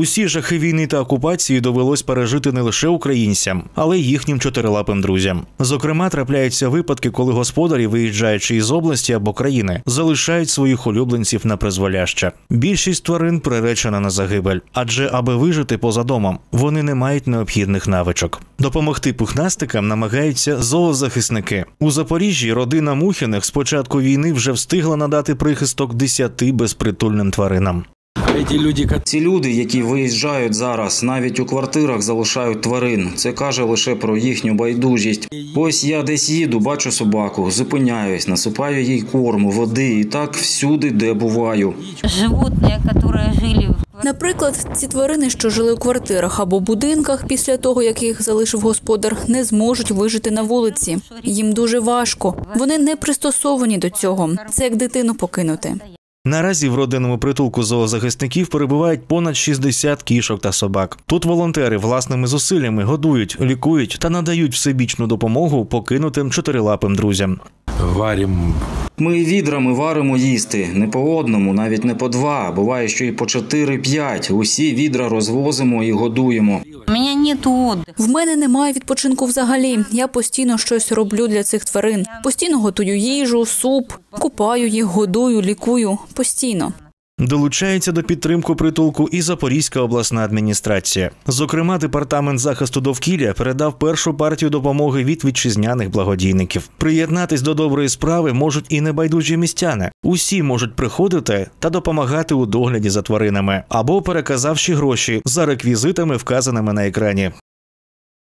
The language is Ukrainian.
Усі жахи війни та окупації довелось пережити не лише українцям, але й їхнім чотирилапим друзям. Зокрема, трапляються випадки, коли господарі, виїжджаючи із області або країни, залишають своїх улюбленців на призволяще. Більшість тварин приречена на загибель, адже аби вижити поза домом, вони не мають необхідних навичок. Допомогти пухнастикам намагаються зоозахисники. У Запоріжжі родина Мухіних з початку війни вже встигла надати прихисток десяти безпритульним тваринам Эти люди, ко- Ці люди, які виїжджають зараз, навіть у квартирах залишають тварин. Це каже лише про їхню байдужість. Ось я десь їду, бачу собаку, зупиняюсь, насипаю їй корму, води і так всюди, де буваю. животные, которые жили в Наприклад, ці тварини, що жили у квартирах або будинках після того, як їх залишив господар, не зможуть вижити на вулиці. Їм дуже важко. Вони не пристосовані до цього. Це як дитину покинути. Наразі в родинному притулку зоозахисників перебувають понад 60 кішок та собак. Тут волонтери власними зусиллями годують, лікують та надають всебічну допомогу покинутим чотирилапим друзям. варим Ми відрами варимо їсти не по одному, навіть не по два. Буває, що і по чотири-п'ять. Усі відра розвозимо і годуємо. У меня нет отдыха. В мене немає відпочинку взагалі. Я постійно щось роблю для цих тварин. Постійно готую їжу, суп, купаю їх, годую, лікую. Постійно. Долучається до підтримку притулку і Запорізька обласна адміністрація. Зокрема, департамент захисту довкілля передав першу партію допомоги від вітчизняних благодійників. Приєднатись до доброї справи можуть і небайдужі містяни. Усі можуть приходити та допомагати у догляді за тваринами або переказавши гроші за реквізитами, вказаними на екрані.